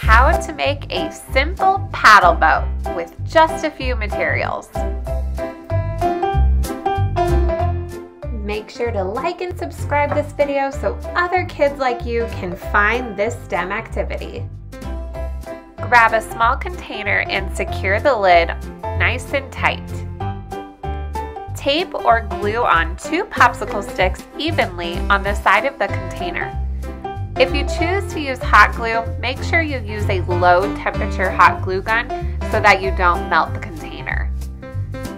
how to make a simple paddle boat with just a few materials. Make sure to like and subscribe this video so other kids like you can find this STEM activity. Grab a small container and secure the lid nice and tight. Tape or glue on two popsicle sticks evenly on the side of the container. If you choose to use hot glue, make sure you use a low temperature hot glue gun so that you don't melt the container.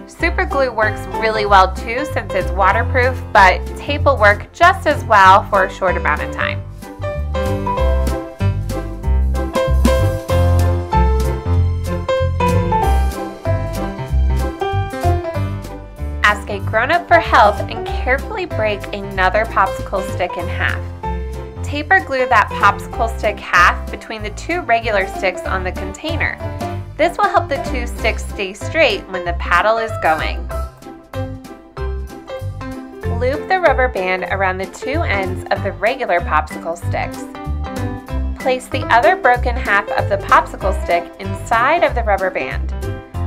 Super glue works really well too since it's waterproof, but tape will work just as well for a short amount of time. Ask a grown-up for help and carefully break another popsicle stick in half tape or glue that popsicle stick half between the two regular sticks on the container. This will help the two sticks stay straight when the paddle is going. Loop the rubber band around the two ends of the regular popsicle sticks. Place the other broken half of the popsicle stick inside of the rubber band.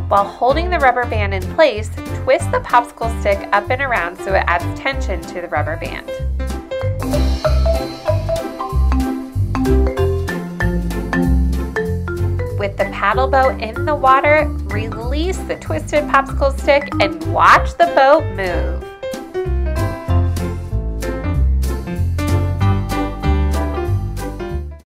While holding the rubber band in place, twist the popsicle stick up and around so it adds tension to the rubber band. With the paddle boat in the water, release the twisted popsicle stick and watch the boat move.